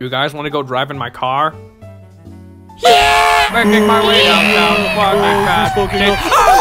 You guys want to go drive in my car? Yeah! Making my way downtown, walking fast.